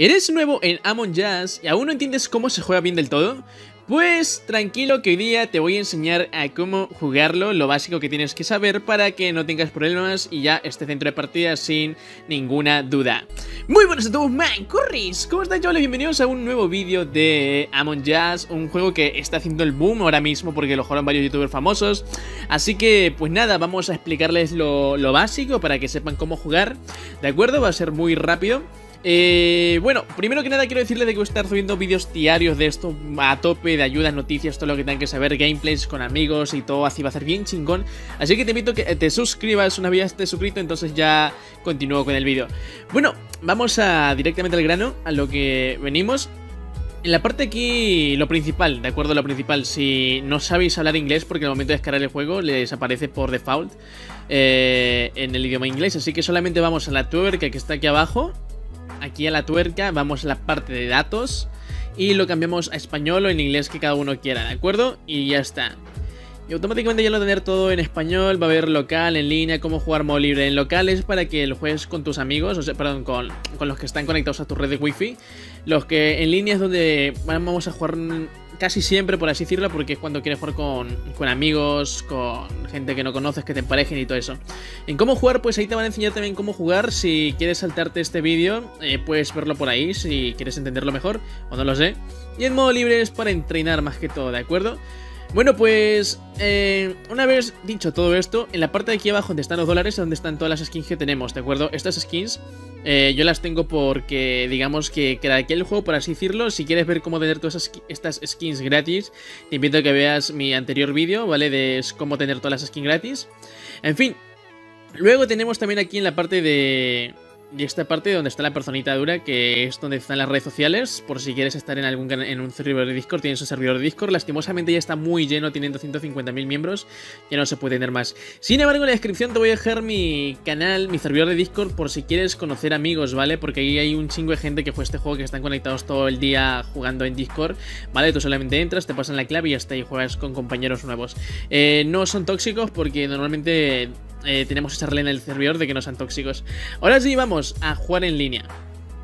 ¿Eres nuevo en Among Us y aún no entiendes cómo se juega bien del todo? Pues tranquilo que hoy día te voy a enseñar a cómo jugarlo, lo básico que tienes que saber para que no tengas problemas y ya esté dentro de partida sin ninguna duda. Muy buenas a todos, man, curris, ¿cómo están chavales? Bienvenidos a un nuevo vídeo de Among Us, un juego que está haciendo el boom ahora mismo porque lo juegan varios youtubers famosos. Así que, pues nada, vamos a explicarles lo, lo básico para que sepan cómo jugar, ¿de acuerdo? Va a ser muy rápido. Eh, bueno, primero que nada quiero decirles de que voy a estar subiendo vídeos diarios de esto a tope, de ayudas, noticias, todo lo que tengan que saber, gameplays con amigos y todo, así va a ser bien chingón. Así que te invito a que te suscribas una vez estés suscrito, entonces ya continúo con el vídeo. Bueno, vamos a directamente al grano, a lo que venimos. En la parte aquí, lo principal, de acuerdo, lo principal, si no sabéis hablar inglés porque al momento de descargar el juego les aparece por default eh, en el idioma inglés, así que solamente vamos a la tuerca que está aquí abajo aquí a la tuerca, vamos a la parte de datos y lo cambiamos a español o en inglés que cada uno quiera, ¿de acuerdo? Y ya está. Y automáticamente ya lo tener todo en español, va a haber local, en línea, cómo jugar modo libre. En local es para que lo juegues con tus amigos, o sea, perdón, con, con los que están conectados a tu red de wifi. Los que en línea es donde vamos a jugar casi siempre, por así decirlo, porque es cuando quieres jugar con, amigos, con gente que no conoces, que te emparejen y todo eso. En cómo jugar, pues ahí te van a enseñar también cómo jugar. Si quieres saltarte este vídeo, eh, puedes verlo por ahí, si quieres entenderlo mejor, o no lo sé. Y en modo libre es para entrenar más que todo, ¿de acuerdo? Bueno, pues eh, una vez dicho todo esto, en la parte de aquí abajo donde están los dólares es donde están todas las skins que tenemos, ¿de acuerdo? Estas skins eh, yo las tengo porque, digamos que queda aquí el juego, por así decirlo. Si quieres ver cómo tener todas estas skins gratis, te invito a que veas mi anterior vídeo, ¿vale? De cómo tener todas las skins gratis. En fin, luego tenemos también aquí en la parte de y esta parte donde está la personita dura, que es donde están las redes sociales, por si quieres estar en algún en un servidor de Discord, tienes un servidor de Discord, lastimosamente ya está muy lleno, tiene 250.000 miembros, ya no se puede tener más. Sin embargo, en la descripción te voy a dejar mi canal, mi servidor de Discord, por si quieres conocer amigos, ¿vale? Porque ahí hay un chingo de gente que fue este juego que están conectados todo el día jugando en Discord, ¿vale? Tú solamente entras, te pasan la clave y está, y juegas con compañeros nuevos. Eh, no son tóxicos porque normalmente eh, tenemos esa regla en el servidor de que no sean tóxicos. Ahora sí, vamos a jugar en línea.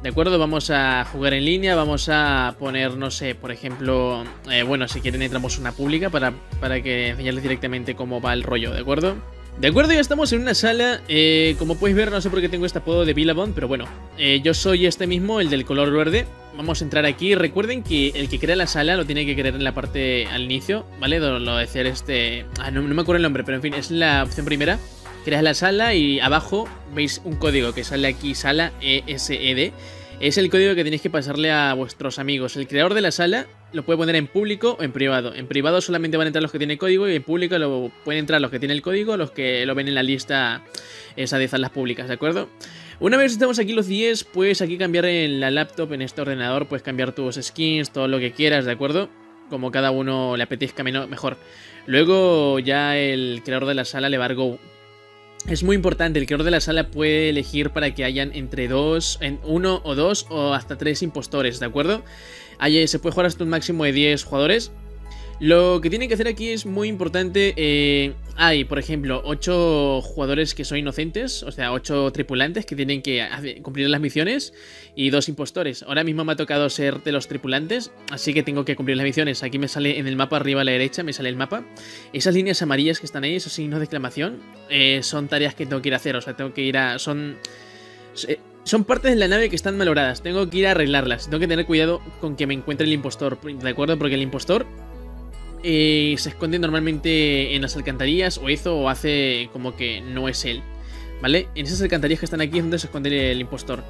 ¿De acuerdo? Vamos a jugar en línea, vamos a poner, no sé, por ejemplo, eh, bueno, si quieren entramos una pública para, para que enseñarles directamente cómo va el rollo, ¿de acuerdo? De acuerdo, ya estamos en una sala, eh, como podéis ver no sé por qué tengo este apodo de Billabong, pero bueno, yo soy este mismo, el del color verde Vamos a entrar aquí, recuerden que el que crea la sala lo tiene que crear en la parte al inicio, ¿vale? Lo, de hacer este... Ah, no, no me acuerdo el nombre, pero en fin, es la opción primera creas la sala y abajo veis un código que sale aquí, sala ESED. Es el código que tenéis que pasarle a vuestros amigos. El creador de la sala lo puede poner en público o en privado. En privado solamente van a entrar los que tienen código y en público lo pueden entrar los que tienen el código, los que lo ven en la lista esa de salas públicas, ¿de acuerdo? Una vez estamos aquí los 10, puedes aquí cambiar en la laptop, en este ordenador, puedes cambiar tus skins, todo lo que quieras, ¿de acuerdo? Como cada uno le apetezca mejor. Luego ya el creador de la sala le va a es muy importante, el creador de la sala puede elegir para que hayan entre dos, en uno o dos o hasta tres impostores, ¿de acuerdo? Ahí se puede jugar hasta un máximo de 10 jugadores. Lo que tienen que hacer aquí es muy importante. Eh, hay, por ejemplo, 8 jugadores que son inocentes, o sea, 8 tripulantes que tienen que cumplir las misiones y dos impostores. Ahora mismo me ha tocado ser de los tripulantes, así que tengo que cumplir las misiones. Aquí me sale en el mapa arriba a la derecha, me sale el mapa. Esas líneas amarillas que están ahí, esos signos de exclamación, eh, son tareas que tengo que ir a hacer, o sea, tengo que ir a... Son... Eh, son partes de la nave que están malogradas, tengo que ir a arreglarlas, tengo que tener cuidado con que me encuentre el impostor, ¿de acuerdo? Porque el impostor eh, se esconde normalmente en las alcantarillas o eso o hace como que no es él, ¿vale? En esas alcantarillas que están aquí es donde se esconde el impostor.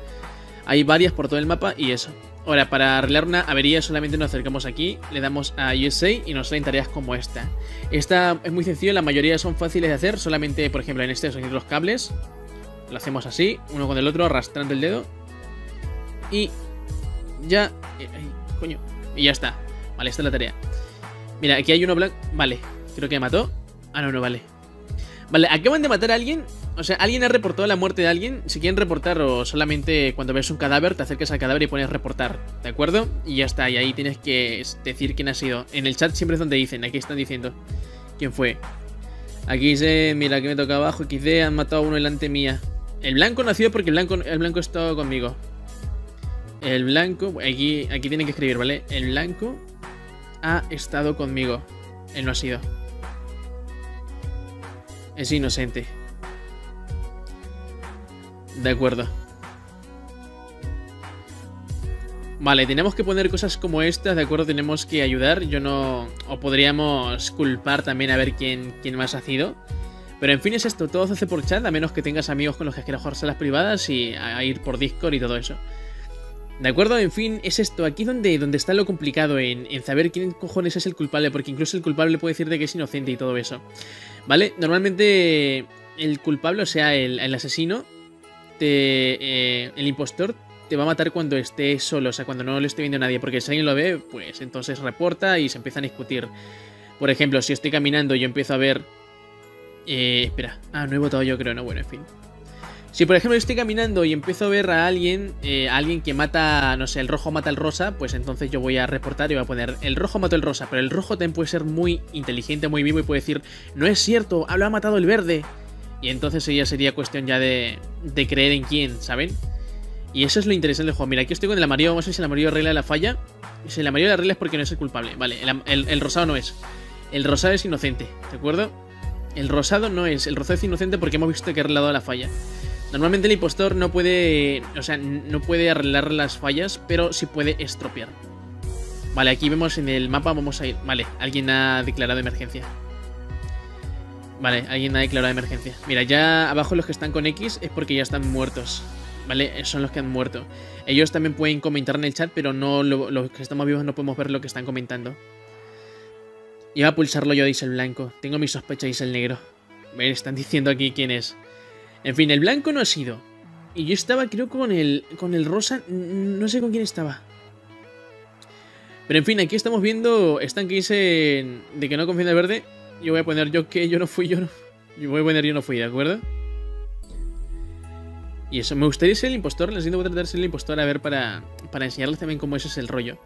Hay varias por todo el mapa y eso. Ahora, para arreglar una avería solamente nos acercamos aquí, le damos a USA y nos salen tareas como esta. Esta es muy sencillo, la mayoría son fáciles de hacer, solamente, por ejemplo, en este son los cables. Lo hacemos así, uno con el otro, arrastrando el dedo. Y ya... Eh, coño. Y ya está. Vale, esta es la tarea. Mira, aquí hay uno blanco. Vale, creo que mató. Ah, no, no, vale. Vale, acaban de matar a alguien. O sea, alguien ha reportado la muerte de alguien. Si quieren reportar o solamente cuando ves un cadáver, te acercas al cadáver y pones reportar. ¿De acuerdo? Y ya está. Y ahí tienes que decir quién ha sido. En el chat siempre es donde dicen. Aquí están diciendo quién fue. Aquí dice, mira, aquí me toca abajo. XD, han matado a uno delante mía. El blanco nació porque el blanco, el blanco conmigo. El blanco, aquí, aquí tienen que escribir, ¿vale? El blanco ha estado conmigo. Él no ha sido. Es inocente. De acuerdo. Vale, tenemos que poner cosas como estas, ¿de acuerdo? Tenemos que ayudar. Yo no... O podríamos culpar también a ver quién, quién más ha sido. Pero en fin es esto, todo se hace por chat, a menos que tengas amigos con los que quieras jugar salas privadas y a ir por Discord y todo eso. ¿De acuerdo? En fin, es esto, aquí donde, donde está lo complicado en, saber quién cojones es el culpable, porque incluso el culpable puede decir de que es inocente y todo eso. ¿Vale? Normalmente el culpable, o sea, el, asesino, te, eh, el impostor, te va a matar cuando esté solo, o sea, cuando no le esté viendo nadie, porque si alguien lo ve, pues entonces reporta y se empiezan a discutir. Por ejemplo, si estoy caminando y yo empiezo a ver... Eh, espera, ah, no he votado yo creo, no, bueno, en fin. Si por ejemplo estoy caminando y empiezo a ver a alguien, eh, alguien que mata, no sé, el rojo mata el rosa, pues entonces yo voy a reportar y voy a poner el rojo mató el rosa, pero el rojo también puede ser muy inteligente, muy vivo y puede decir, no es cierto, lo ha matado el verde. Y entonces ya sería cuestión ya de, de creer en quién, ¿saben? Y eso es lo interesante del juego. Mira, aquí estoy con el amarillo, vamos a ver si el amarillo arregla la falla. Si el amarillo la arregla es porque no es el culpable. Vale, el, el rosado no es. El rosado es inocente, ¿de acuerdo? El rosado no es. El rosado es inocente porque hemos visto que ha arreglado la falla. Normalmente el impostor no puede, o sea, no puede arreglar las fallas, pero sí puede estropear. Vale, aquí vemos en el mapa, vamos a ir... Vale, alguien ha declarado emergencia. Vale, alguien ha declarado emergencia. Mira, ya abajo los que están con X es porque ya están muertos. ¿Vale? Son los que han muerto. Ellos también pueden comentar en el chat, pero no los que estamos vivos no podemos ver lo que están comentando. Iba a pulsarlo yo, dice el blanco. Tengo mis sospechas, dice el negro. Me están diciendo aquí quién es. En fin, el blanco no ha sido. Y yo estaba, creo, con el, con el rosa. No sé con quién estaba. Pero en fin, aquí estamos viendo. Están que dicen de que no confían en el verde. Yo voy a poner yo que yo no fui, yo no. Yo voy a poner yo no fui, ¿de acuerdo? Y eso, me gustaría ser el impostor. Les voy a tratar de ser el impostor a ver para, para enseñarles también cómo eso es el rollo.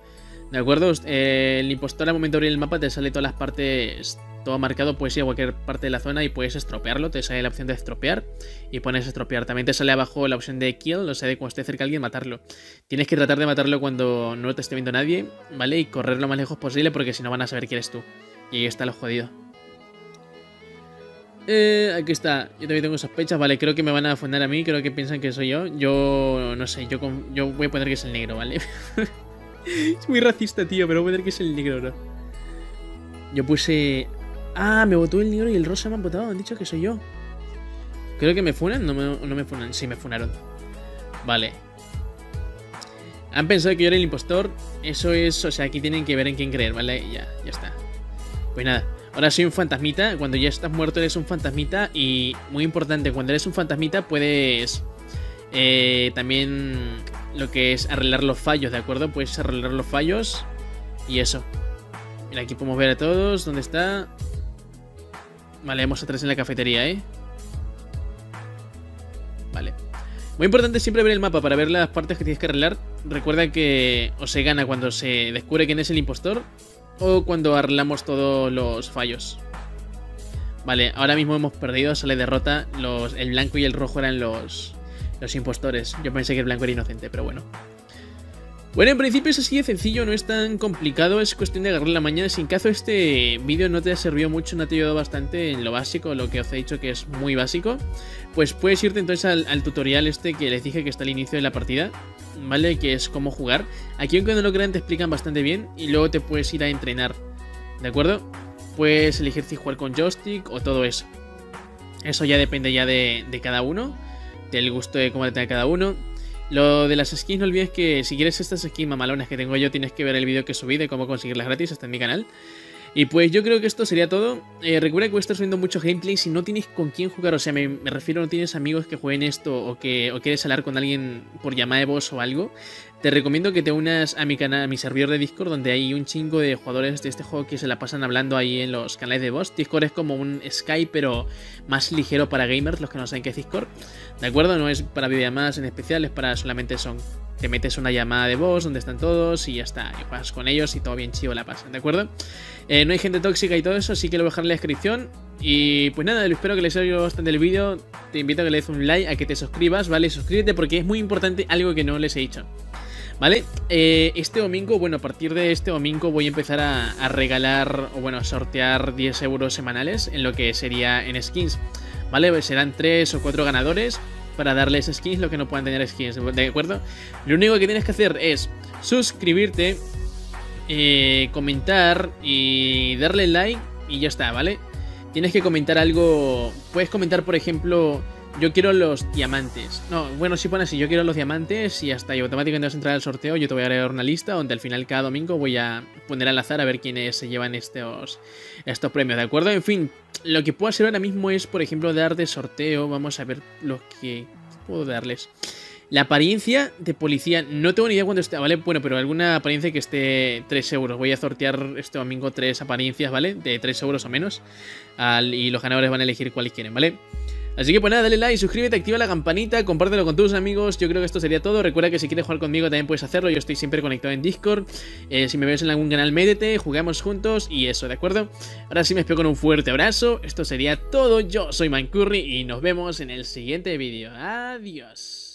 ¿De acuerdo? Eh, el impostor al momento de abrir el mapa te sale todas las partes todo marcado, puedes ir a cualquier parte de la zona y puedes estropearlo. Te sale la opción de estropear y pones estropear. También te sale abajo la opción de kill, o sea, de cuando esté cerca alguien matarlo. Tienes que tratar de matarlo cuando no te esté viendo nadie, ¿vale? Y correr lo más lejos posible porque si no van a saber quién eres tú. Y ahí está lo jodido. Eh, aquí está. Yo también tengo sospechas. Vale, creo que me van a fundar a mí. Creo que piensan que soy yo. Yo no sé. Yo, yo voy a poner que es el negro, ¿vale? es muy racista, tío, pero voy a poner que es el negro, ¿no? Yo puse Ah, me votó el negro y el rosa me han votado. Han dicho que soy yo. Creo que me funan. No me, no me funan. Sí, me funaron. Vale. Han pensado que yo era el impostor. Eso es... O sea, aquí tienen que ver en quién creer, ¿vale? Ya, ya está. Pues nada. Ahora soy un fantasmita. Cuando ya estás muerto eres un fantasmita. Y muy importante, cuando eres un fantasmita puedes... Eh, también lo que es arreglar los fallos, ¿de acuerdo? Puedes arreglar los fallos. Y eso. Mira, aquí podemos ver a todos. ¿Dónde está? Vale, vamos atrás en la cafetería, ¿eh? Vale. Muy importante siempre ver el mapa para ver las partes que tienes que arreglar. Recuerda que o se gana cuando se descubre quién es el impostor o cuando arreglamos todos los fallos. Vale, ahora mismo hemos perdido, sale derrota. Los, el blanco y el rojo eran los, los impostores. Yo pensé que el blanco era inocente, pero bueno. Bueno, en principio es así de sencillo, no es tan complicado, es cuestión de agarrar la mañana. Si en caso este vídeo no te ha servido mucho, no te ha ayudado bastante en lo básico, lo que os he dicho que es muy básico, pues puedes irte entonces al, tutorial este que les dije que está al inicio de la partida, ¿vale? Que es cómo jugar. Aquí no lo crean te explican bastante bien y luego te puedes ir a entrenar, ¿de acuerdo? Puedes elegir si jugar con joystick o todo eso. Eso ya depende ya de cada uno, del gusto de cómo le tenga cada uno. Lo de las skins, no olvides que si quieres estas skins mamalonas que tengo yo, tienes que ver el vídeo que subí de cómo conseguirlas gratis, está en mi canal. Y pues yo creo que esto sería todo. Eh, recuerda que voy a estar subiendo mucho gameplay. Si no tienes con quién jugar, o sea, me, refiero, no tienes amigos que jueguen esto o que o quieres hablar con alguien por llamada de voz o algo, te recomiendo que te unas a mi canal, a mi servidor de Discord, donde hay un chingo de jugadores de este juego que se la pasan hablando ahí en los canales de voz. Discord es como un Skype, pero más ligero para gamers, los que no saben qué es Discord. ¿De acuerdo? No es para videollamadas en especial, es para solamente son. Te metes una llamada de voz donde están todos y ya está. Y vas con ellos y todo bien chido la pasan, ¿de acuerdo? Eh, no hay gente tóxica y todo eso, así que lo voy a dejar en la descripción. Y pues nada, espero que les haya gustado el vídeo. Te invito a que le des un like, a que te suscribas, ¿vale? Suscríbete porque es muy importante algo que no les he dicho. ¿Vale? Eh, este domingo, bueno, a partir de este domingo voy a empezar a, regalar, o bueno, a sortear 10 euros semanales en lo que sería en skins. ¿Vale? Pues serán 3 o 4 ganadores para darles skins, lo que no puedan tener skins, ¿de acuerdo? Lo único que tienes que hacer es suscribirte, eh, comentar y darle like y ya está, ¿vale? Tienes que comentar algo, puedes comentar por ejemplo, yo quiero los diamantes. No, bueno, si pones así, yo quiero los diamantes y hasta y automáticamente vas a entrar al sorteo, yo te voy a agregar una lista donde al final cada domingo voy a poner al azar a ver quiénes se llevan estos, estos premios, ¿de acuerdo? En fin, lo que puedo hacer ahora mismo es, por ejemplo, dar de sorteo, vamos a ver lo que puedo darles. La apariencia de policía, no tengo ni idea cuándo esté, ¿vale? Bueno, pero alguna apariencia que esté 3 euros. Voy a sortear este domingo 3 apariencias, ¿vale? De 3 euros o menos. y los ganadores van a elegir cuáles quieren, ¿vale? Así que pues nada, dale like, suscríbete, activa la campanita, compártelo con tus amigos. Yo creo que esto sería todo. Recuerda que si quieres jugar conmigo también puedes hacerlo. Yo estoy siempre conectado en Discord. Eh, si me ves en algún canal, médete, jugamos juntos y eso, ¿de acuerdo? Ahora sí me espero con un fuerte abrazo. Esto sería todo. Yo soy Mancurry y nos vemos en el siguiente vídeo. Adiós.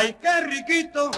Ay, qué riquito.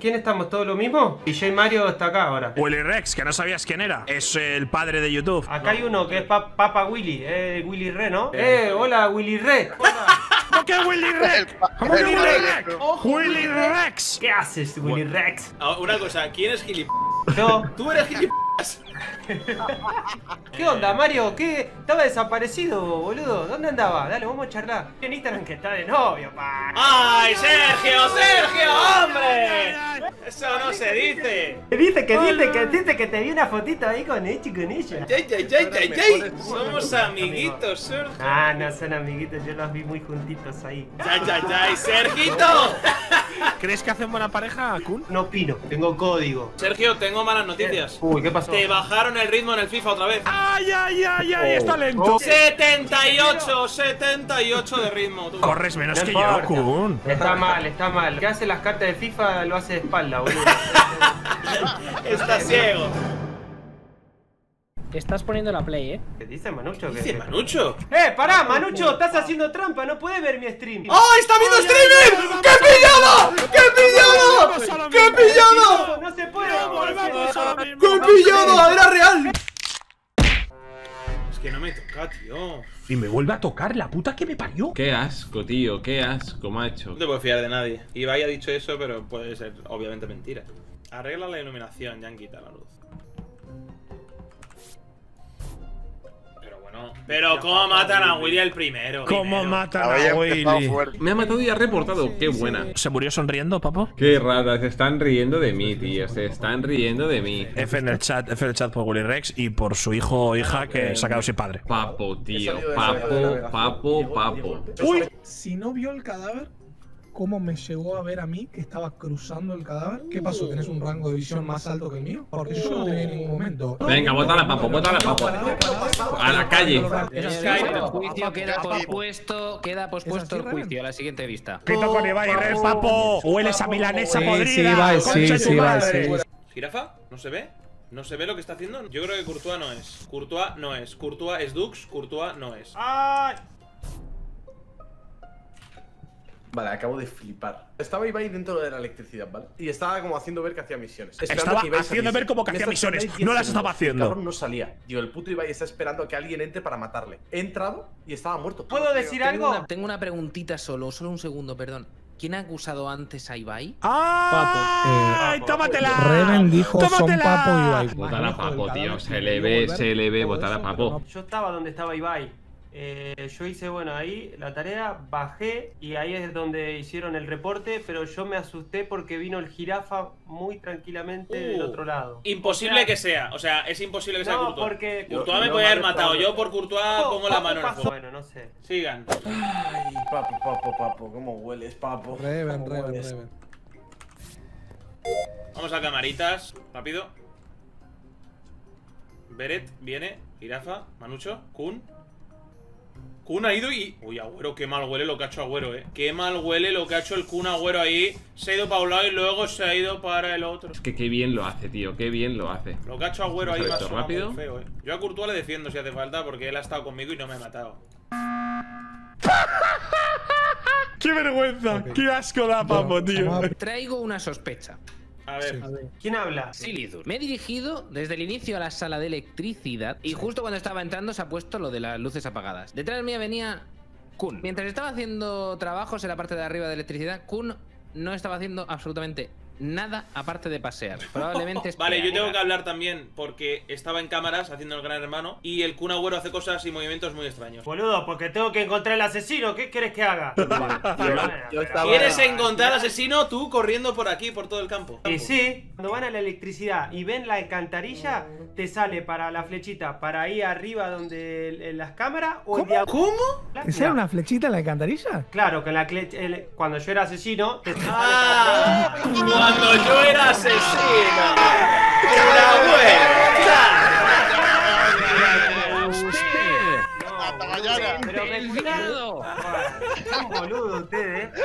¿Quién estamos? ¿Todo lo mismo? DJ Mario está acá ahora. Willy Rex, que no sabías quién era. Es el padre de YouTube. Acá hay uno que es pa Papa Willy, eh, Willy Re, ¿no? Eh, hola Willy Re. Hola. ¿Cómo que Willy Rex? ¿Cómo que Willy Rex? Willy Rex. ¿Qué haces, Willy Rex? Ah, Una cosa, ¿quién es gilipollas? Yo. Tú eres gilipollas. ¿Qué onda, Mario? ¿Qué? Estaba desaparecido, boludo. ¿Dónde andaba? Dale, vamos a charlar. En Instagram que está de novio, pa. ¡Ay, Sergio, Sergio, hombre! Eso no se dice. Dice que dice que dice que te vi una fotito ahí con ella y con ella. Yay, yay, yay, yay, yay. Somos amiguitos, Sergio. Ah, no son amiguitos, yo los vi muy juntitos ahí. Yay, yay, yay, Sergito. ¿Crees que hacen buena pareja, Kun? No opino, tengo código. Sergio, tengo malas noticias. Uy, ¿qué pasó? Te bajaron el ritmo en el FIFA otra vez. ¡Ay, ay, ay, ay! Está lento. 78, 78 de ritmo. Tú. Corres menos No que yo, Kun. Está mal, está mal. ¿Qué hace las cartas de FIFA? Lo hace de espalda, boludo. Está ciego. Estás poniendo la play, ¿eh? ¿Qué dice Manucho? ¿Qué dice Manucho? ¡Eh, pará, Manucho! ¡Estás haciendo trampa! ¡No puedes ver mi stream! ¡Oh, está viendo streaming! ¡Qué pillado! ¡Qué pillado! ¡Qué pillado! ¡No se puede! ¡Qué pillado! ¡Era real! Es que no me toca, tío. Y me vuelve a tocar la puta que me parió. Qué asco, tío, qué asco, macho. No te puedo fiar de nadie. Ibai ha dicho eso, pero puede ser obviamente mentira. Arregla la iluminación, ya quita la luz. Pero cómo matan a Willy el primero. ¿Cómo Primero. matan a Willy? Me ha matado y ha reportado, qué buena. ¿Se murió sonriendo, papo? Qué rata, se están riendo de mí, tío, se están riendo de mí. F en el chat, F en el chat por Willy Rex y por su hijo o hija que se ha quedado sin padre. Papo, tío, papo, papo, papo. Si no vio el cadáver, ¿cómo me llegó a ver a mí que estaba cruzando el cadáver? ¿Qué pasó? ¿Tenés un rango de visión más alto que el mío? Porque yo no tenía en ningún momento. Venga, bótala, papo, bótala, papo. A la calle. El juicio queda pospuesto, queda pospuesto el juicio a la siguiente vista. Pito con Ibai Rex, papo. Hueles a milanesa podrida. sí, sí, sí. ¿No se ve? ¿No se ve lo que está haciendo? Yo creo que Courtois no es. Courtois no es. Courtois es Dux, Courtois no es. ¡Ay! Vale, acabo de flipar. Estaba Ibai dentro de la electricidad, ¿vale? Y estaba como haciendo ver que hacía misiones. Estaba que Ibai haciendo ver como que hacía misiones. esperando 10 No las estaba haciendo. El cabrón no salía. Digo, el puto Ibai está esperando a que alguien entre para matarle. He entrado y estaba muerto. ¿Puedo decir Tengo algo? una, tengo una preguntita solo, solo un segundo, perdón. ¿Quién ha acusado antes a Ibai? ¡Ay! Papo. ¡Tómatela! Reven dijo son ¡Tómatela! Papo y Ibai. Votar a Papo, tío. Se le ve, se le ve votar a Papo. Yo estaba donde estaba Ibai. Eh, yo hice, bueno, ahí la tarea, bajé y ahí es donde hicieron el reporte, pero yo me asusté porque vino el jirafa muy tranquilamente del Uh, otro lado. Imposible O sea, que sea. O sea, es imposible que sea No, Courtois. porque- Courtois Yo- me podía haber matado. Yo por Courtois pongo la mano en el. Bueno, no sé. Sigan. Ay, papo, papo, papo. ¿Cómo hueles, papo? Reven, ¿Cómo Reven, hueles? Reven. Vamos a camaritas. Rápido. Beret viene. Jirafa. Manucho. Kun. Kun ha ido y. Uy, Agüero, qué mal huele lo que ha hecho Agüero, eh. Qué mal huele lo que ha hecho el Kun Agüero ahí. Se ha ido para un lado y luego se ha ido para el otro. Es que qué bien lo hace, tío. Qué bien lo hace. Lo que ha hecho Agüero ahí sonado rápido. muy feo, eh. Yo a Courtois le defiendo si hace falta porque él ha estado conmigo y no me ha matado. ¡Qué vergüenza! ¡Qué asco da Papo, Bueno, tío! Traigo una sospecha. A ver. ¿Quién habla? Silithur. Me he dirigido desde el inicio a la sala de electricidad y justo cuando estaba entrando se ha puesto lo de las luces apagadas. Detrás mía venía Kun. Mientras estaba haciendo trabajos en la parte de arriba de electricidad, Kun no estaba haciendo absolutamente nada aparte de pasear. Probablemente Vale, yo tengo que hablar también porque estaba en cámaras haciendo el gran hermano y el Kun Agüero hace cosas y movimientos muy extraños. Boludo, porque tengo que encontrar al asesino. ¿Qué quieres que haga? Yo ¿Quieres encontrar al asesino tú corriendo por aquí, por todo el campo? Y sí, cuando van a la electricidad y ven la alcantarilla, te sale para la flechita, para ahí arriba donde el- en las cámaras o el. ¿Cómo? ¿Esa era una flechita en la alcantarilla? Claro, que la el- cuando yo era asesino, te sale Ah, cuando yo era asesino. Hasta mañana. Pero me Boludo. Ustedes, ¿eh?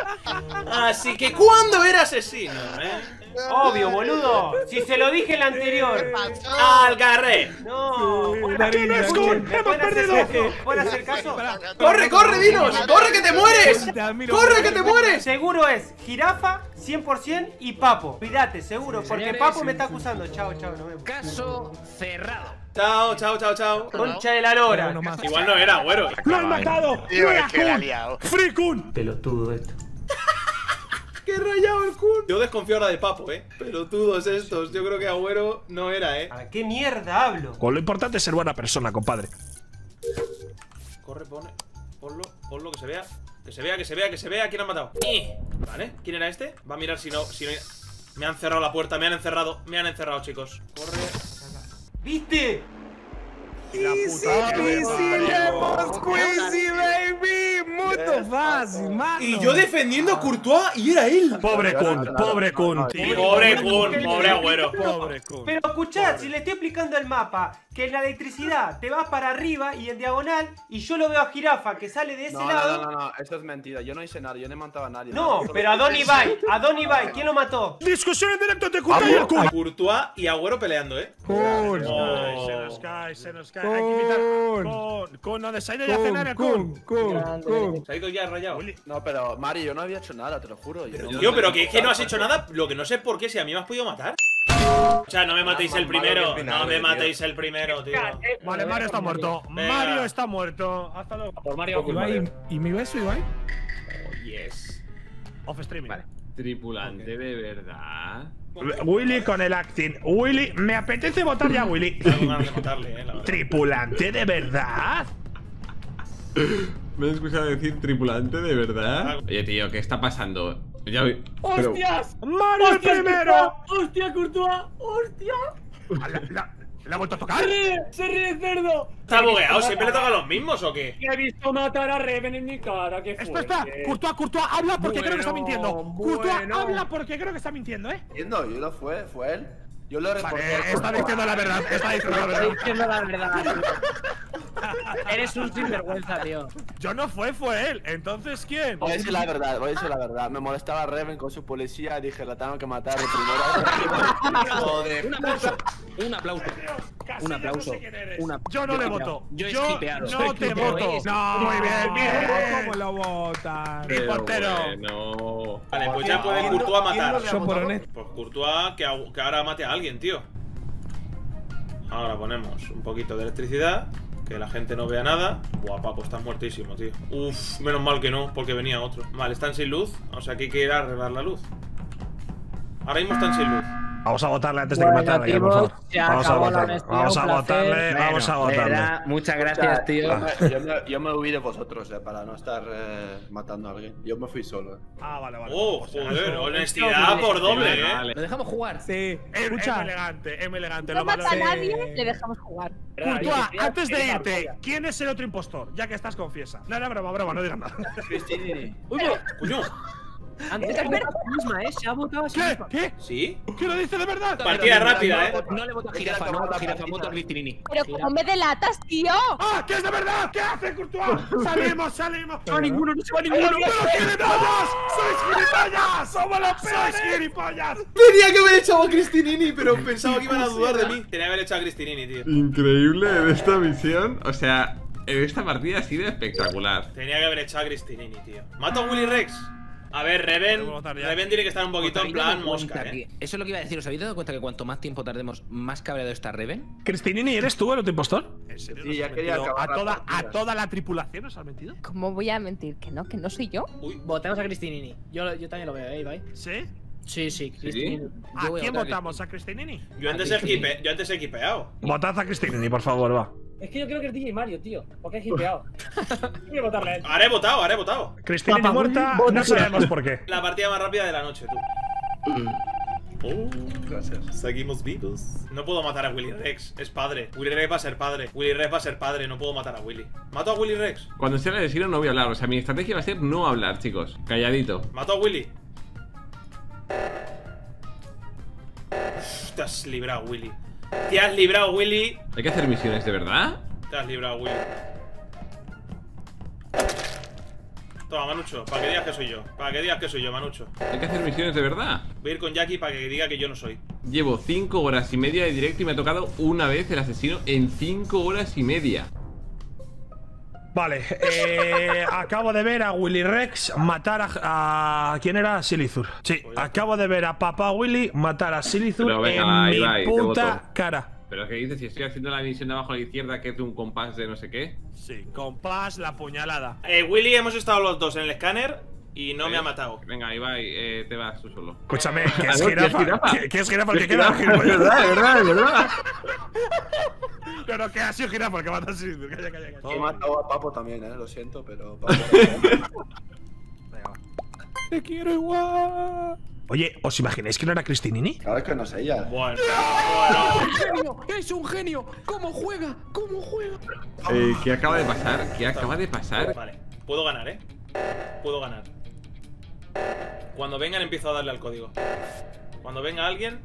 Así que cuando era asesino, ¿eh? Obvio, boludo. Si se lo dije en la anterior. Al carré. No. ¿Quién es Kun? ¿Me ¡Hemos perdido! hacer caso? ¡Corre, corre, dinos! ¡Corre que te mueres! ¡Corre que te mueres! Seguro es jirafa 100% y papo. Cuídate, seguro, porque papo me está acusando. Chao, chao, nos vemos. Caso cerrado. Chao, chao, chao, chao. Concha de la lora. Igual no era, güero. ¡Lo han matado! Tío, ¡No es ¡Qué rayado el Kun! Yo desconfío ahora de Papo, ¿eh? Pelotudos estos. Yo creo que Agüero no era, ¿eh? ¿Para qué mierda hablo? Con lo importante es ser buena persona, compadre. Corre, pone. Ponlo, ponlo, que se vea. Que se vea, que se vea, que se vea. ¿Quién ha matado? Eh. Vale, ¿quién era este? Va a mirar si no. Si no... Me han cerrado la puerta, me han encerrado. Me han encerrado, chicos. Corre. ¿Viste? Squeezy, baby. Muy fácil, mano. Y yo defendiendo a Courtois y era él. Pobre Kun, pobre Kun, tío. Pobre Kun, pobre Agüero. Pobre Kun. Pero escuchá, si le estoy explicando el mapa, que en la electricidad te vas para arriba y en diagonal, y yo lo veo a Jirafa que sale de ese No, lado. no, no, no, eso es mentira. Yo no hice nada, yo no he matado a nadie. No, pero a Don Ibai, a Don Ibai, ¿quién lo mató? Discusión en directo entre Kun y el Kun. Courtois y Agüero peleando, ¿eh? Se nos cae, se nos cae. Hay que invitar. Kun, Kun, no, ido ya a cenar el Kun. Kun, Kun. Se ha ido ya rayado. No, pero Mario, yo no había hecho nada, te lo juro. Yo no- Tío, pero que es que no has hecho nada. Lo que no sé por qué, si a mí me has podido matar. O sea, no me matéis el primero. No me matéis el primero, tío. Vale, Mario está muerto. Mario está muerto. Hasta luego. Por Mario. Ibai, ¿y mi beso, Ibai? Yes. Off streaming. Tripulante de verdad. Willy con el acting. Willy, me apetece votar ya a Willy. Tengo ganas de matarle, eh. Tripulante de verdad. ¿Me has escuchado decir tripulante de verdad? Oye, tío, ¿qué está pasando? Ya vi- pero- ¡Mario el primero! ¡Hostia, Courtois! ¡Hostia! ¿La, la- la ha vuelto a tocar? ¡Se ríe, cerdo! ¿Está bugueado? ¿Siempre le tocan los mismos o qué? He visto matar a Reven en mi cara, qué Espera, espera. Courtois, Courtois, habla porque creo que está mintiendo. Courtois, habla porque creo que está mintiendo, ¿eh? Entiendo, yo lo fue, fue él. Yo lo reporté. Vale, está diciendo la verdad, está diciendo la verdad. diciendo la verdad. Eres un sinvergüenza, tío. Yo no fue, fue él. Entonces, ¿quién? Voy a decir la verdad, voy a decir la verdad. Me molestaba Reven con su policía, dije, la tengo que matar de primera. Hijo de Un aplauso. Un aplauso. Un aplauso. No sé quién eres. Una- Yo no le voto. Yo he Yo no te voto. No, muy bien, bien. ¿Cómo lo votan? Mi portero. Vale, pues ya puede ¿Quién no- Courtois matar. Yo por honesto. Pues Courtois que ahora mate a alguien, tío. Ahora ponemos un poquito de electricidad. Que la gente no vea nada. Buah, Papo, estás muertísimo, tío. Uf, menos mal que no, porque venía otro. Vale, están sin luz. O sea que hay que ir a arreglar la luz. Ahora mismo están sin luz. Vamos a votarle antes de que Bueno, ya, por favor. se Vamos a votarle. Vamos a votarle. Vamos a votarle. muchas gracias, tío. Yo me, yo me- yo me huí de vosotros, eh, para no estar eh, matando a alguien. Yo me fui solo. eh. Ah, vale, vale. Oh, joder, honestidad por doble, eh. Vale. ¿Lo dejamos jugar? Sí, muy escucha. elegante, es muy elegante. No Lo mata a nadie, le dejamos jugar. Courtois, antes de irte, ¿quién es el otro impostor? Ya que estás, confiesa. No, no, broma, broma, no digas nada. Uy, Coño, antes se ha votado a sí misma, ¿eh? Se ha votado a sí ¿Qué? misma. ¿Qué? ¿sí? ¿Qué lo dice de verdad? Partida rápida, eh. No le voto a Jirafa, no voto a Jirafa, voto a Cristinini. Pero ¿cómo me delatas, tío? ¡Ah! ¿Qué es de verdad? ¿Qué hace Courtois? ¡Salimos, salimos! No, ninguno, no se va ¡Pero ninguno. gilipollas! ¡Sois gilipollas! ¡Somos los peores! ¡Sois gilipollas! Tenía que haber echado a Cristinini, pero pensaba que iban a dudar de mí. Tenía que haber echado a Cristinini, tío. Increíble en esta misión. O sea, en esta partida ha sido espectacular. Tenía que haber echado a Cristinini, tío. ¿Mato a Willy Rex? A ver, Reven. Reven tiene que estar un poquito en ¿Os plan mosca, eh. Eso es lo que iba a decir. ¿Os habéis dado cuenta que cuanto más tiempo tardemos, más cabreado está Reven? Cristinini, ¿eres tú el otro impostor? ¿En serio? Sí, ya quería acabar ¿A toda, partida. ¿A toda la tripulación nos has mentido? ¿Cómo voy a mentir? Que no, que no soy yo. Uy, Votemos a Cristinini. Yo, yo también lo veo, ¿eh, Ibai? ¿Sí? Sí, sí, Cristinini. ¿A quién votamos? ¿A Cristinini? yo antes he equipe, yo antes he equipeado. Votad a Cristinini, por favor, va. Es que yo creo que es DJ Mario, tío. Porque es hipeado. Quiero votarle a él. Ahora he votado, ahora he votado. Cristinini Papá, muerta, no sabemos por qué. La partida más rápida de la noche, tú. Oh, Gracias. seguimos vivos. No puedo matar a Willy Rex, es padre. Willy Rex va a ser padre. Willy Rex va a ser padre, no puedo matar a Willy. ¿Mato a Willy Rex? Cuando sea el asesino no voy a hablar. O sea, mi estrategia va a ser no hablar, chicos. Calladito. ¿Mato a Willy? Uf, te has librado, Willy. Te has librado, Willy. Hay que hacer misiones, ¿de verdad? Te has librado, Willy. Toma, Manucho, para que digas que soy yo. Para que digas que soy yo, Manucho. Hay que hacer misiones de verdad. Voy a ir con Jackie para que diga que yo no soy. Llevo 5 horas y media de directo y me ha tocado una vez el asesino en 5 horas y media. Vale, eh, acabo de ver a Willy Rex matar a. a- ¿Quién era? Silizur. Sí, acabo de ver a Papá Willy matar a Silizur venga, en mi puta cara. Pero ¿qué dices? Si estoy haciendo la misión de abajo a la izquierda que es de un compás de no sé qué. Sí, compás, la puñalada. Eh, Willy, hemos estado los dos en el escáner y no me ha matado. Venga, Ibai, eh, te vas tú solo. Escúchame, ¿qué es ¿qué jirafa? ¿Qué, qué es jirafa que queda? es verdad, es verdad, es verdad. No, no, que ha sido jirafa que mata a Silizur. Calla, calla, calla. He matado a Papo también, eh, lo siento, pero. Papo- Te quiero igual. Oye, ¿os imagináis que no era Cristinini? Claro que no sé ella. Bueno, bueno. ¡Genio! ¡Es un genio! ¿Cómo juega? ¿Cómo juega? Eh, ¿Qué acaba de pasar? ¿Qué acaba de pasar? Vale, puedo ganar, ¿eh? Puedo ganar. Cuando vengan empiezo a darle al código. Cuando venga alguien...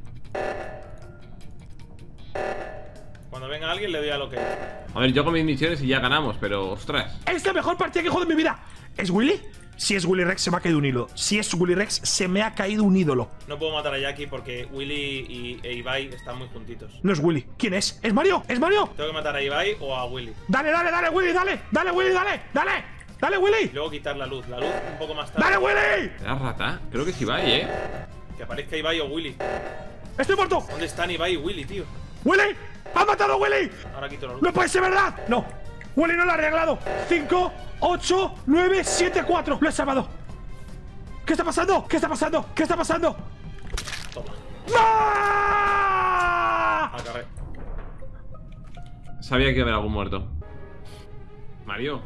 Cuando venga alguien le doy a lo que... A ver, yo con mis misiones y ya ganamos, pero ostras. Es la mejor partida que he jugado en mi vida. ¿Es Willy? Si es Willy Rex, se me ha caído un ídolo. Si es Willy Rex, se me ha caído un ídolo. No puedo matar a Jackie porque Willy y e Ibai están muy juntitos. No es Willy. ¿Quién es? ¿Es Mario? ¿Es Mario? Tengo que matar a Ibai o a Willy. Dale, dale, dale, Willy, dale. Dale, Willy, dale. Dale. Dale, Y Willy. luego quitar la luz. La luz un poco más tarde. Dale, Willy. ¿Era rata? Creo que sí va, ¿eh? Que aparezca Ibai o Willy. Estoy muerto. ¿Dónde están Ibai y Willy, tío? Willy. ¡Ha matado a Willy! Ahora quito la luz. ¡No puede ser verdad! ¡No! Willy no lo ha arreglado. 5, 8, 9, 7, 4. Lo he salvado. ¿Qué está pasando? ¿Qué está pasando? ¿Qué está pasando? Toma. ¡No! Acarré. Sabía que iba a haber algún muerto. Mario,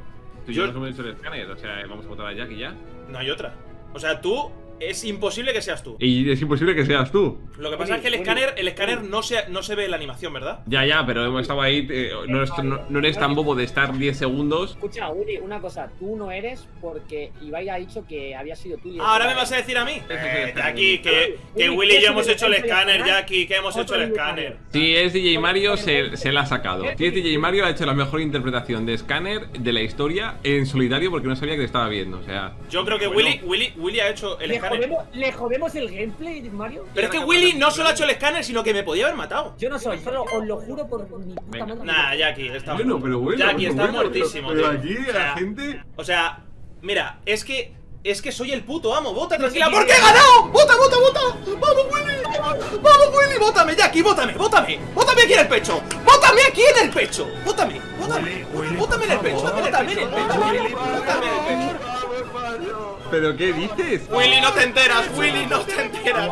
tú y yo Yo- nos hemos hecho el escáner, o sea, vamos a votar a Jack y ya. No hay otra. O sea, tú... Es imposible que seas tú. Y es imposible que seas tú. Lo que pasa es que el escáner, el escáner no se, no se ve la animación, ¿verdad? Ya, ya, pero hemos estado ahí. eh, no, eres, no- no eres tan bobo de estar 10 segundos. Escucha, Willy, una cosa. Tú no eres porque Ibai ha dicho que había sido tú. y- Ahora me vas a decir a mí. Eh, Jackie, que, que Willy y yo hemos hecho el escáner, Jackie, que hemos hecho el escáner. Si es DJ Mario, se, se la ha sacado. Si es DJ Mario, ha hecho la mejor interpretación de escáner de la historia en solitario porque no sabía que le estaba viendo. O sea, Yo creo que Willy, Willy, Willy ha hecho el escáner. Jodemos, le jodemos el gameplay, Mario. Pero es que Willy no solo ha hecho el escáner, sino que me podía haber matado. Yo no soy, solo os lo juro por mi puta madre. Nah, Jackie, está Bueno, pero bueno, Jackie está bueno, muertísimo, pero tío. aquí o sea, la gente- O sea, mira, es que. Es que soy el puto amo, vota tranquila, porque he ganado. ¡Vota, vota, vota! ¡Vamos, Willy! ¡Vamos, Willy! ¡Vótame, Jackie! ¡Vótame! ¡Vótame! ¡Vótame aquí en el pecho! ¡Vótame aquí en el pecho! ¡Vótame! ¡Vótame! ¡Vótame en el pecho! ¡Vótame en el pecho! ¡Vótame en el pecho! ¿Pero qué dices? Willy, no te enteras, Willy, no te enteras.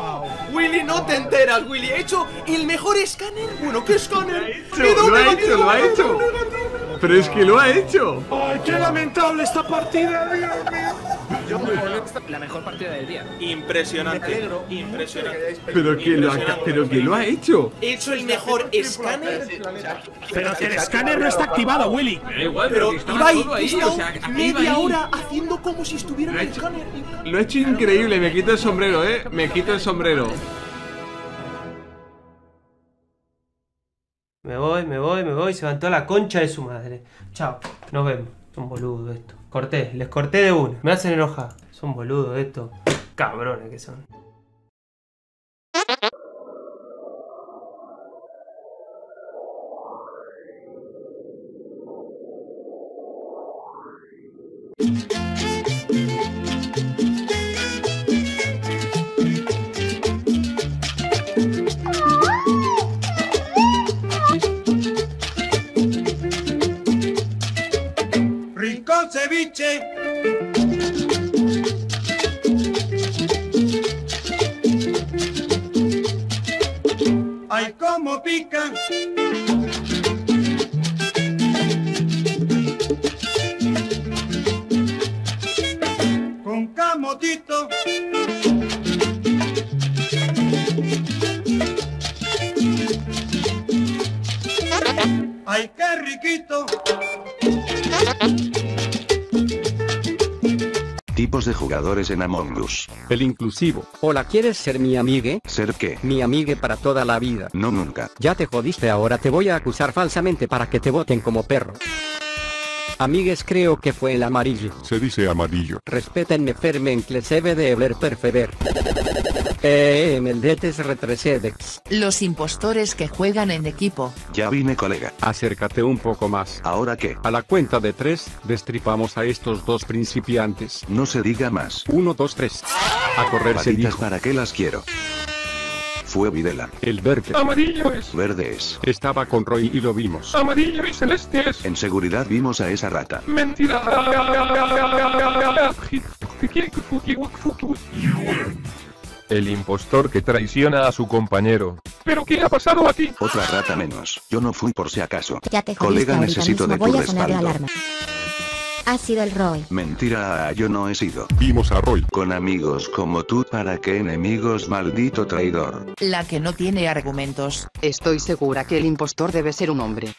Willy, no te enteras, Willy. He hecho el mejor escáner. Bueno, ¿qué escáner? Lo ha hecho, lo ha. Pero es que lo ha hecho. ¡Ay, qué lamentable esta partida! Dios mío! La mejor partida del día. Impresionante, impresionante. Pero que lo ha, pero que lo ha hecho. He hecho el mejor escáner. Pero que el escáner no está activado, Willy. Pero Ibai, he ahí, estado o sea, aquí, media ahí. hora haciendo como si estuviera en el escáner. Lo he hecho increíble, me quito el sombrero, eh. Me quito el sombrero. Me voy, me voy, me voy. Se levantó la concha de su madre. Chao, nos vemos. Son boludos estos. Corté, les corté de una. Me hacen enojar. Son boludos estos. Cabrones que son. vince? En Among Us. El inclusivo. Hola, ¿quieres ser mi amigue? ¿Ser qué? Mi amigue para toda la vida. No nunca. Ya te jodiste ahora te voy a acusar falsamente para que te voten como perro. Amigues creo que fue el amarillo. Se dice amarillo. Respétenme fermen que se debe de hablar perferver. Eh, meldetes retrecedex. Los impostores que juegan en equipo. Ya vine, colega. Acércate un poco más. ¿Ahora qué? A la cuenta de tres, destripamos a estos dos principiantes. No se diga más. Uno, dos, tres. A correr se dijo. para qué las quiero. Fue Videla. El verde. Amarillo es. Verde es. Estaba con Roy y lo vimos. Amarillo y celeste es. En seguridad vimos a esa rata. Mentira. El impostor que traiciona a su compañero. ¿Pero qué ha pasado aquí? Otra rata menos. Yo no fui por si acaso. Ya te jodiste Colega, necesito de tu Voy a poner la alarma. Ha sido el Roy. Mentira, yo no he sido. Vimos a Roy. Con amigos como tú, ¿para qué enemigos, maldito traidor? La que no tiene argumentos. Estoy segura que el impostor debe ser un hombre.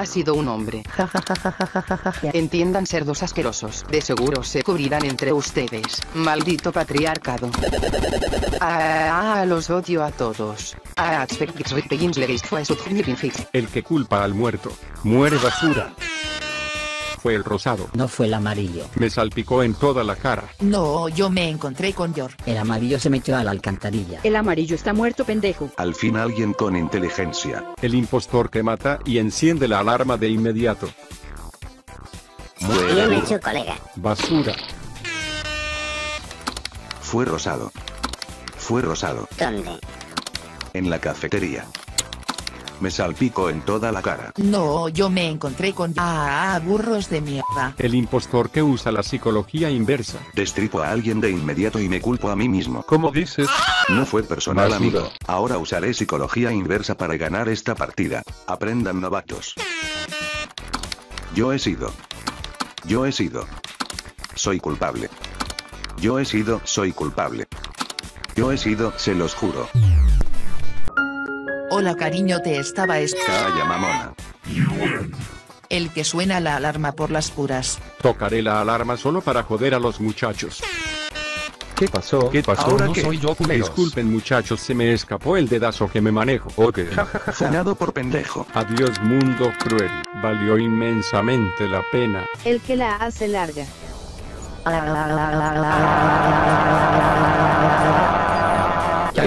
Ha sido un hombre. Entiendan cerdos asquerosos. De seguro se cubrirán entre ustedes. Maldito patriarcado. Ah, los odio a todos. Ah, El que culpa al muerto. Muere basura. Fue el rosado. No fue el amarillo. Me salpicó en toda la cara. No, yo me encontré con Yor. El amarillo se metió a la alcantarilla. El amarillo está muerto, pendejo. Al fin alguien con inteligencia. El impostor que mata y enciende la alarma de inmediato. Fue, Bien hecho, colega. Basura. fue rosado. Fue rosado. ¿Dónde? En la cafetería. Me salpico en toda la cara. No, yo me encontré con... Ah, burros de mierda. El impostor que usa la psicología inversa. Destripo a alguien de inmediato y me culpo a mí mismo. ¿Cómo dices? No fue personal, Basura. amigo. Ahora usaré psicología inversa para ganar esta partida. Aprendan novatos. Yo he sido. Yo he sido. Soy culpable. Yo he sido, soy culpable. Yo he sido, se los juro. Hola cariño, te estaba es... Calla, mamona. El que suena la alarma por las puras. Tocaré la alarma solo para joder a los muchachos. ¿Qué pasó? ¿Qué pasó? ¿Ahora no qué? soy yo, culeros. Disculpen muchachos, se me escapó el dedazo que me manejo. Ok. Funado por pendejo. Adiós mundo cruel. Valió inmensamente la pena. El que la hace larga.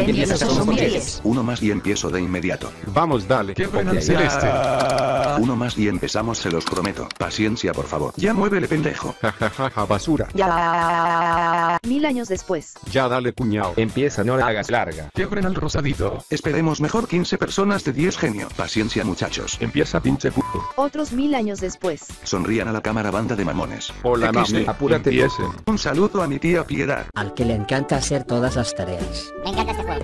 A. Uno más y empiezo de inmediato. Vamos, dale. Qué buena celeste. Uno más y empezamos, se los prometo. Paciencia, por favor. Ya muévele, pendejo. Jajaja, basura. Ya. Mil años después. Ya dale, cuñado. Empieza, no la hagas larga. Quiebren al rosadito. Esperemos mejor 15 personas de 10 genio. Paciencia, muchachos. Empieza, pinche puto. Otros mil años después. Sonrían a la cámara, banda de mamones. Hola, mami. Apúrate. Un saludo a mi tía Piedad. Al que le encanta hacer todas las tareas. Me encanta este juego. Me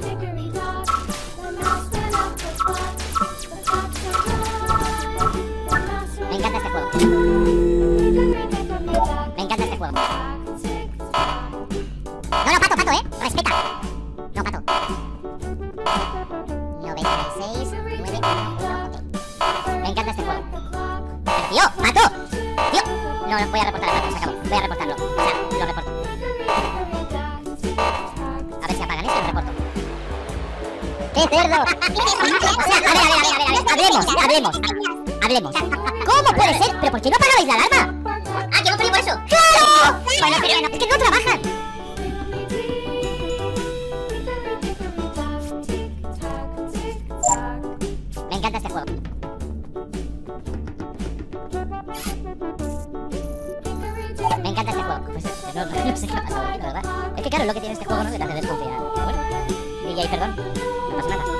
encanta este juego. Me encanta este juego. No, no, pato, pato, eh. Respeta. No, pato. 96, 9, 1, ok. Me encanta este juego. Pero, tío, pato. Tío. No, voy a reportar al pato, se acabó. Voy a reportarlo. Cerdo! A ver, a ver, a ver. Hablemos, hablemos. Hablemos. ¿Cómo puede ser? ¿Pero por qué no apagabais la alarma? Ah, que no por eso. ¡Claro! Bueno, pero es que no trabajan. Me encanta este juego. Me encanta este juego. Pues no, no, no sé qué ha pasado aquí, la verdad. Es que claro, lo que tiene este juego no que te hace desconfiar. DJ, perdón. No pasa nada.